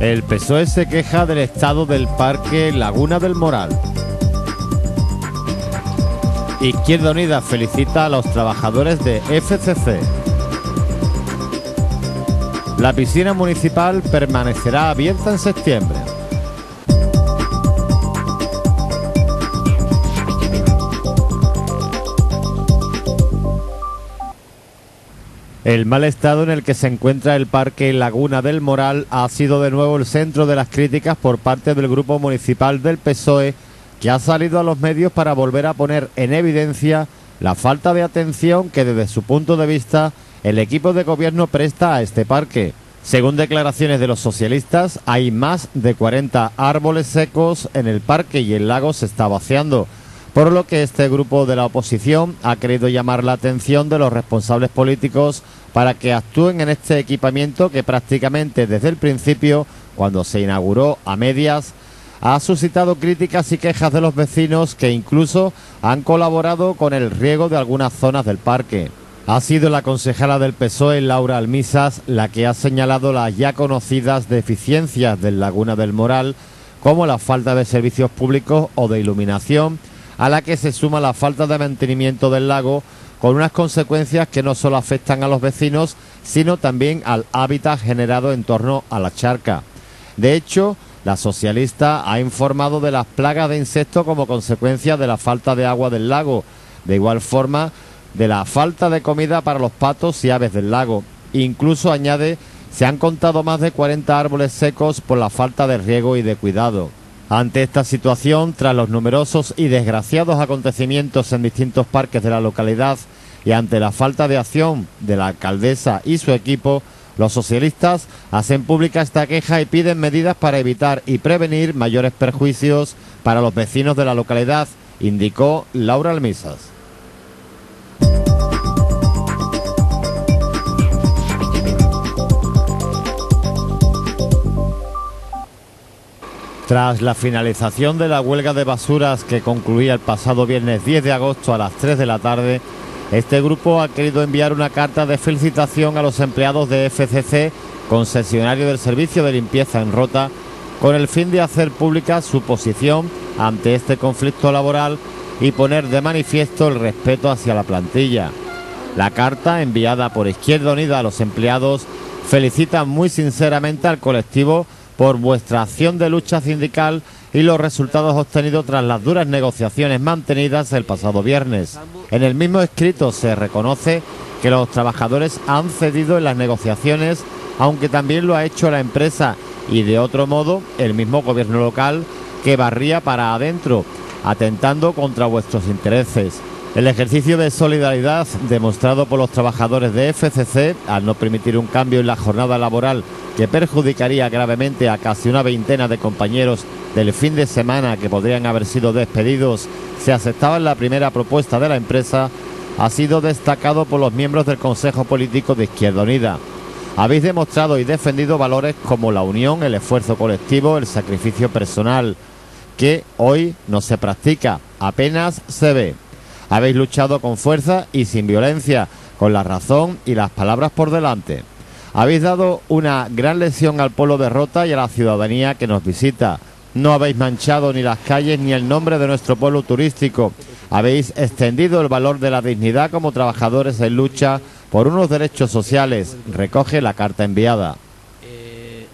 El PSOE se queja del estado del parque Laguna del Moral. Izquierda Unida felicita a los trabajadores de FCC. La piscina municipal permanecerá abierta en septiembre. El mal estado en el que se encuentra el Parque Laguna del Moral ha sido de nuevo el centro de las críticas por parte del Grupo Municipal del PSOE, que ha salido a los medios para volver a poner en evidencia la falta de atención que desde su punto de vista el equipo de gobierno presta a este parque. Según declaraciones de los socialistas, hay más de 40 árboles secos en el parque y el lago se está vaciando, por lo que este grupo de la oposición ha querido llamar la atención de los responsables políticos para que actúen en este equipamiento que prácticamente desde el principio, cuando se inauguró a medias, ha suscitado críticas y quejas de los vecinos que incluso han colaborado con el riego de algunas zonas del parque. Ha sido la concejala del PSOE, Laura Almisas, la que ha señalado las ya conocidas deficiencias del Laguna del Moral, como la falta de servicios públicos o de iluminación, a la que se suma la falta de mantenimiento del lago, con unas consecuencias que no solo afectan a los vecinos, sino también al hábitat generado en torno a la charca. De hecho, la socialista ha informado de las plagas de insectos como consecuencia de la falta de agua del lago. De igual forma, de la falta de comida para los patos y aves del lago. Incluso añade, se han contado más de 40 árboles secos por la falta de riego y de cuidado. Ante esta situación, tras los numerosos y desgraciados acontecimientos en distintos parques de la localidad y ante la falta de acción de la alcaldesa y su equipo, los socialistas hacen pública esta queja y piden medidas para evitar y prevenir mayores perjuicios para los vecinos de la localidad, indicó Laura Almisas. Tras la finalización de la huelga de basuras que concluía el pasado viernes 10 de agosto a las 3 de la tarde, este grupo ha querido enviar una carta de felicitación a los empleados de FCC, concesionario del servicio de limpieza en Rota, con el fin de hacer pública su posición ante este conflicto laboral y poner de manifiesto el respeto hacia la plantilla. La carta, enviada por Izquierda Unida a los empleados, felicita muy sinceramente al colectivo por vuestra acción de lucha sindical y los resultados obtenidos tras las duras negociaciones mantenidas el pasado viernes. En el mismo escrito se reconoce que los trabajadores han cedido en las negociaciones, aunque también lo ha hecho la empresa y de otro modo el mismo gobierno local que barría para adentro, atentando contra vuestros intereses. El ejercicio de solidaridad demostrado por los trabajadores de FCC al no permitir un cambio en la jornada laboral que perjudicaría gravemente a casi una veintena de compañeros del fin de semana que podrían haber sido despedidos si aceptaban la primera propuesta de la empresa, ha sido destacado por los miembros del Consejo Político de Izquierda Unida. Habéis demostrado y defendido valores como la unión, el esfuerzo colectivo, el sacrificio personal, que hoy no se practica, apenas se ve. Habéis luchado con fuerza y sin violencia, con la razón y las palabras por delante. Habéis dado una gran lección al pueblo de Rota y a la ciudadanía que nos visita. No habéis manchado ni las calles ni el nombre de nuestro pueblo turístico. Habéis extendido el valor de la dignidad como trabajadores en lucha por unos derechos sociales. Recoge la carta enviada. Eh,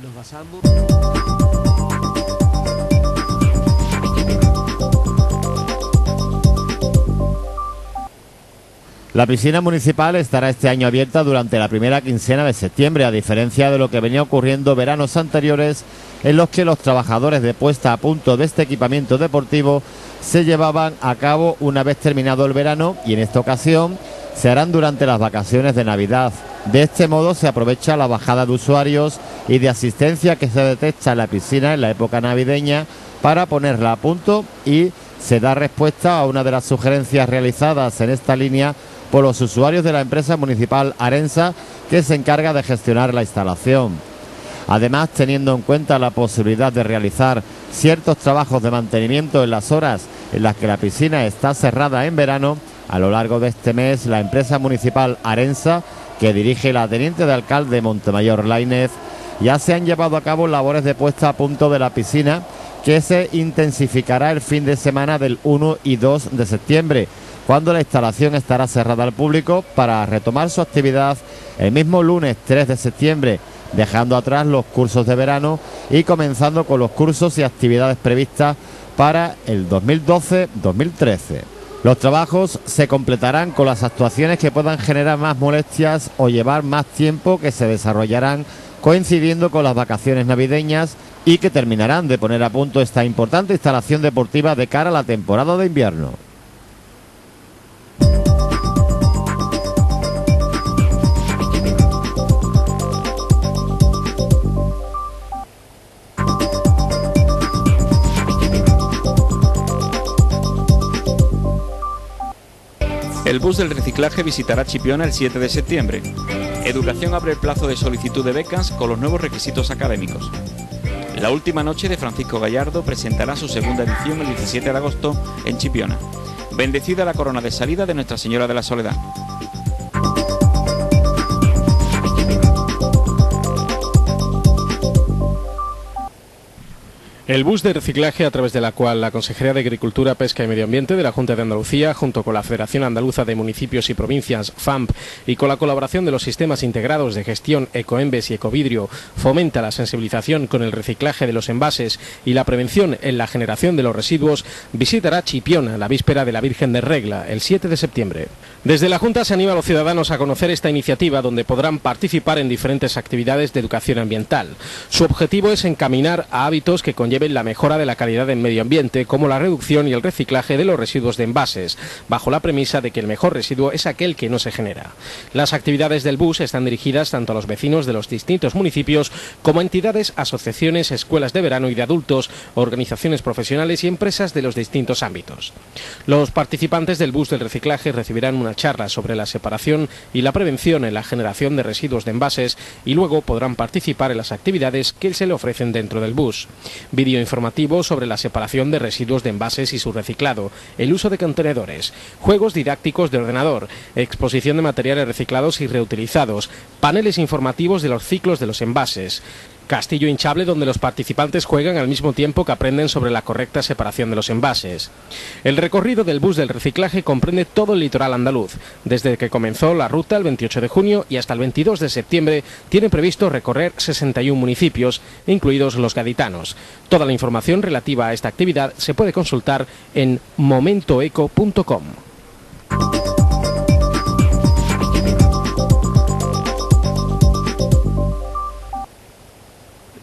La piscina municipal estará este año abierta durante la primera quincena de septiembre, a diferencia de lo que venía ocurriendo veranos anteriores en los que los trabajadores de puesta a punto de este equipamiento deportivo se llevaban a cabo una vez terminado el verano y en esta ocasión se harán durante las vacaciones de Navidad. De este modo se aprovecha la bajada de usuarios y de asistencia que se detecta en la piscina en la época navideña para ponerla a punto y se da respuesta a una de las sugerencias realizadas en esta línea por los usuarios de la empresa municipal Arensa que se encarga de gestionar la instalación. Además, teniendo en cuenta la posibilidad de realizar ciertos trabajos de mantenimiento en las horas en las que la piscina está cerrada en verano, a lo largo de este mes la empresa municipal Arensa, que dirige la teniente de alcalde Montemayor Lainez, ya se han llevado a cabo labores de puesta a punto de la piscina que se intensificará el fin de semana del 1 y 2 de septiembre, cuando la instalación estará cerrada al público para retomar su actividad el mismo lunes 3 de septiembre, dejando atrás los cursos de verano y comenzando con los cursos y actividades previstas para el 2012-2013. Los trabajos se completarán con las actuaciones que puedan generar más molestias o llevar más tiempo que se desarrollarán coincidiendo con las vacaciones navideñas y que terminarán de poner a punto esta importante instalación deportiva de cara a la temporada de invierno. El bus del reciclaje visitará Chipiona el 7 de septiembre. Educación abre el plazo de solicitud de becas con los nuevos requisitos académicos. La última noche de Francisco Gallardo presentará su segunda edición el 17 de agosto en Chipiona. Bendecida la corona de salida de Nuestra Señora de la Soledad. El bus de reciclaje a través de la cual la Consejería de Agricultura, Pesca y Medio Ambiente de la Junta de Andalucía, junto con la Federación Andaluza de Municipios y Provincias, FAMP, y con la colaboración de los sistemas integrados de gestión Ecoembes y Ecovidrio, fomenta la sensibilización con el reciclaje de los envases y la prevención en la generación de los residuos, visitará Chipiona la víspera de la Virgen de Regla, el 7 de septiembre. Desde la Junta se anima a los ciudadanos a conocer esta iniciativa donde podrán participar en diferentes actividades de educación ambiental. Su objetivo es encaminar a hábitos que conlleven la mejora de la calidad del medio ambiente, como la reducción y el reciclaje de los residuos de envases, bajo la premisa de que el mejor residuo es aquel que no se genera. Las actividades del bus están dirigidas tanto a los vecinos de los distintos municipios como a entidades, asociaciones, escuelas de verano y de adultos, organizaciones profesionales y empresas de los distintos ámbitos. Los participantes del bus del reciclaje recibirán una charla sobre la separación y la prevención en la generación de residuos de envases y luego podrán participar en las actividades que se le ofrecen dentro del bus vídeo informativo sobre la separación de residuos de envases y su reciclado, el uso de contenedores, juegos didácticos de ordenador, exposición de materiales reciclados y reutilizados, paneles informativos de los ciclos de los envases, castillo hinchable donde los participantes juegan al mismo tiempo que aprenden sobre la correcta separación de los envases. El recorrido del bus del reciclaje comprende todo el litoral andaluz. Desde que comenzó la ruta el 28 de junio y hasta el 22 de septiembre tiene previsto recorrer 61 municipios, incluidos los gaditanos. Toda la información relativa a esta actividad se puede consultar en momentoeco.com.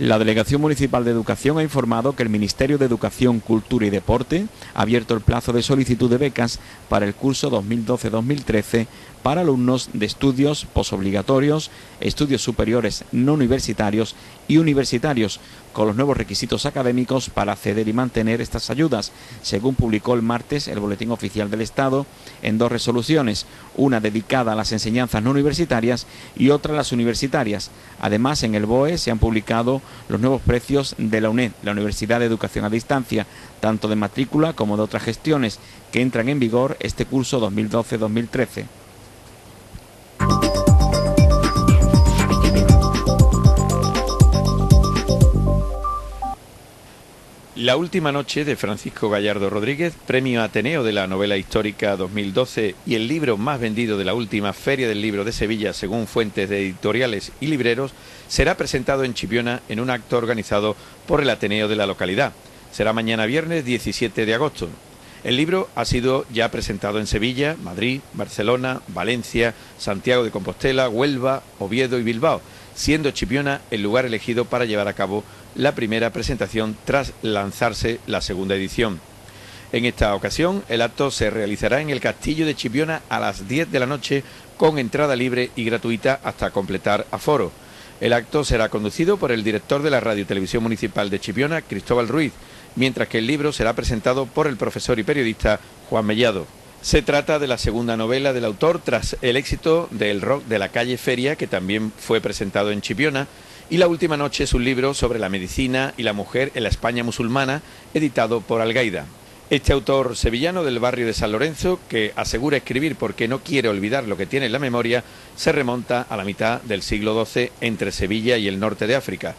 La Delegación Municipal de Educación ha informado que el Ministerio de Educación, Cultura y Deporte ha abierto el plazo de solicitud de becas para el curso 2012-2013 para alumnos de estudios posobligatorios, estudios superiores no universitarios y universitarios, con los nuevos requisitos académicos para acceder y mantener estas ayudas, según publicó el martes el Boletín Oficial del Estado en dos resoluciones, una dedicada a las enseñanzas no universitarias y otra a las universitarias. Además, en el BOE se han publicado los nuevos precios de la UNED, la Universidad de Educación a Distancia, tanto de matrícula como de otras gestiones, que entran en vigor este curso 2012-2013. La última noche de Francisco Gallardo Rodríguez, premio Ateneo de la novela histórica 2012 y el libro más vendido de la última Feria del Libro de Sevilla, según fuentes de editoriales y libreros, será presentado en Chipiona en un acto organizado por el Ateneo de la localidad. Será mañana viernes 17 de agosto. El libro ha sido ya presentado en Sevilla, Madrid, Barcelona, Valencia, Santiago de Compostela, Huelva, Oviedo y Bilbao, siendo Chipiona el lugar elegido para llevar a cabo la primera presentación tras lanzarse la segunda edición. En esta ocasión, el acto se realizará en el Castillo de Chipiona a las 10 de la noche con entrada libre y gratuita hasta completar aforo. El acto será conducido por el director de la Radio Televisión Municipal de Chipiona, Cristóbal Ruiz, mientras que el libro será presentado por el profesor y periodista Juan Mellado. Se trata de la segunda novela del autor tras el éxito del rock de la calle Feria, que también fue presentado en Chipiona, y La Última Noche es un libro sobre la medicina y la mujer en la España musulmana, editado por Algaida. Este autor sevillano del barrio de San Lorenzo, que asegura escribir porque no quiere olvidar lo que tiene en la memoria, se remonta a la mitad del siglo XII entre Sevilla y el norte de África.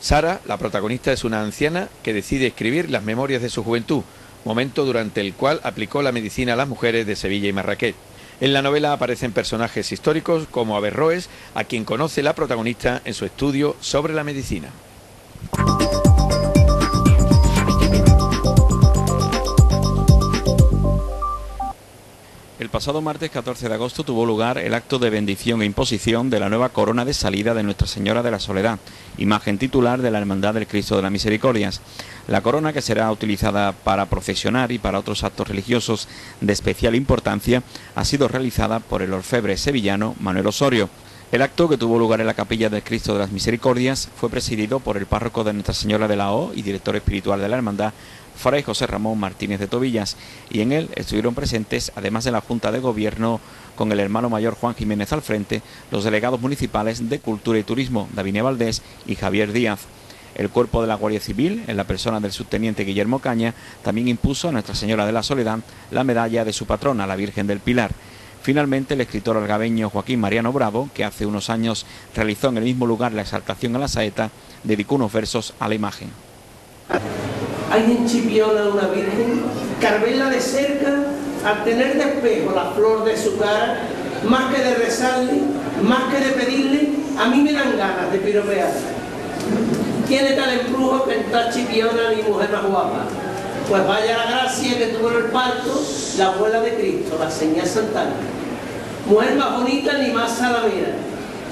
Sara, la protagonista, es una anciana que decide escribir las memorias de su juventud, momento durante el cual aplicó la medicina a las mujeres de Sevilla y Marrakech. En la novela aparecen personajes históricos como Averroes, a quien conoce la protagonista en su estudio sobre la medicina. El pasado martes 14 de agosto tuvo lugar el acto de bendición e imposición de la nueva corona de salida de Nuestra Señora de la Soledad, imagen titular de la Hermandad del Cristo de las Misericordias. La corona, que será utilizada para procesionar y para otros actos religiosos de especial importancia, ha sido realizada por el orfebre sevillano Manuel Osorio. El acto, que tuvo lugar en la capilla del Cristo de las Misericordias, fue presidido por el párroco de Nuestra Señora de la O y director espiritual de la Hermandad, Fray José Ramón Martínez de Tobillas, y en él estuvieron presentes, además de la Junta de Gobierno, con el hermano mayor Juan Jiménez al frente, los delegados municipales de Cultura y Turismo, David Valdés y Javier Díaz. El cuerpo de la Guardia Civil, en la persona del subteniente Guillermo Caña, también impuso a Nuestra Señora de la Soledad la medalla de su patrona, la Virgen del Pilar. Finalmente, el escritor algabeño Joaquín Mariano Bravo, que hace unos años realizó en el mismo lugar la exaltación a la saeta, dedicó unos versos a la imagen. Hay en Chipiona una virgen verla de cerca, al tener de espejo la flor de su cara, más que de rezarle, más que de pedirle, a mí me dan ganas de piropear. Tiene tal embrujo que está Chipiona ni mujer más guapa. Pues vaya la gracia que tuvo en el parto la abuela de Cristo, la señal Santana. Mujer más bonita ni más salamera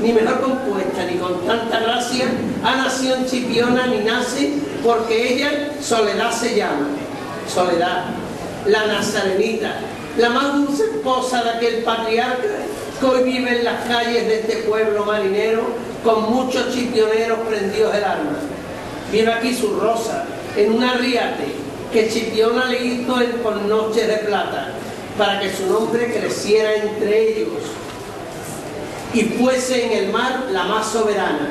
ni mejor compuesta, ni con tanta gracia, ha nacido en Chipiona ni nace, porque ella Soledad se llama. Soledad, la nazarenita, la más dulce esposa de aquel patriarca que hoy vive en las calles de este pueblo marinero con muchos chipioneros prendidos el alma. Vive aquí su rosa, en un arriate que Chipiona le hizo con noches de plata, para que su nombre creciera entre ellos y fuese en el mar la más soberana.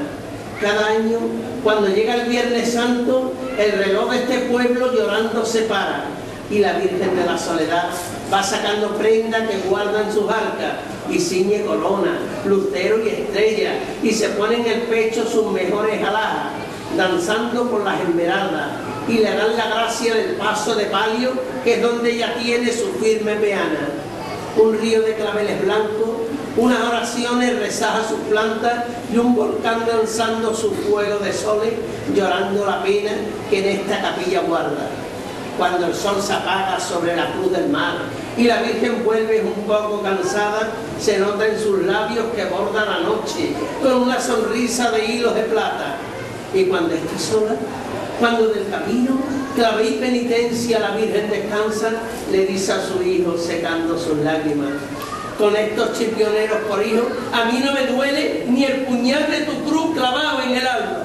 Cada año, cuando llega el Viernes Santo, el reloj de este pueblo llorando se para y la Virgen de la Soledad va sacando prenda que guarda en sus arcas y ciñe corona, lucero y estrella y se pone en el pecho sus mejores alhajas, danzando por las esmeraldas y le dan la gracia del paso de palio que es donde ella tiene su firme peana. Un río de claveles blancos unas oraciones rezaja sus plantas y un volcán danzando su fuego de soles, llorando la pena que en esta capilla guarda. Cuando el sol se apaga sobre la cruz del mar y la Virgen vuelve un poco cansada, se nota en sus labios que borda la noche con una sonrisa de hilos de plata. Y cuando está sola, cuando del camino clave y penitencia la Virgen descansa, le dice a su hijo secando sus lágrimas, con estos chipioneros por hijo, a mí no me duele ni el puñal de tu cruz clavado en el alma.